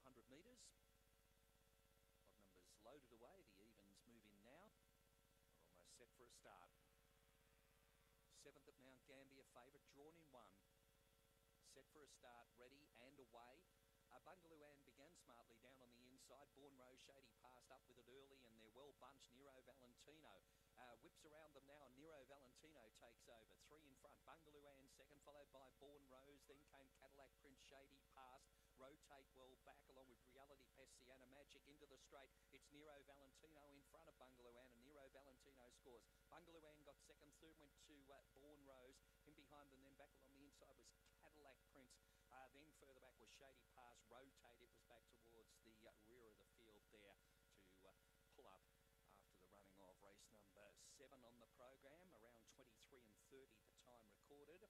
400 metres. Odd numbers loaded away. The evens move in now. We're almost set for a start. Seventh at Mount Gambier, favourite, drawn in one. Set for a start, ready and away. Uh, Bungaloo began smartly down on the inside. Born Rose Shady passed up with it early and they're well bunched. Nero Valentino uh, whips around them now. Nero Valentino takes over. Three in front. Bungaloo second, followed by Born Rose. Then came Cadillac Prince Shady past. Rotate well back along with Magic into the straight. It's Nero Valentino in front of Bungaloo and Nero Valentino scores. Bungaloo got second, third went to uh, Born Rose. In behind them, then back along the inside was Cadillac Prince. Uh, then further back was Shady Pass. Rotate. It was back towards the uh, rear of the field there to uh, pull up after the running of race number seven on the program, around 23 and 30 the time recorded.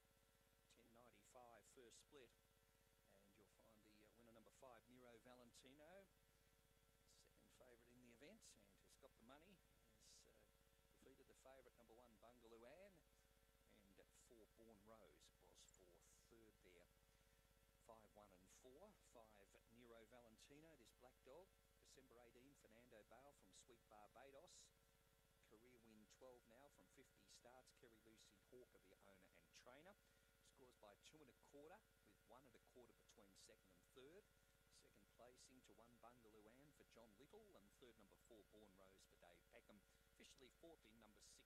10.95 first split. And you'll find the uh, winner number five, Nero Valentino, second favourite in the event, and has got the money. Has uh, defeated the favourite number one, Bungaloo Ann, and four, Born Rose was for third there. Five, one, and four. Five, Nero Valentino, this black dog. December 18, Fernando Bale from Sweet Barbados. Career win 12 now from 50 starts. Kerry Lucy Hawker, the owner and trainer. Scores by two and a quarter, with one and a quarter between second and third. Second placing to one Bungaloo Ann for John Little, and third number four Born Rose for Dave Peckham. Officially fourth in number six.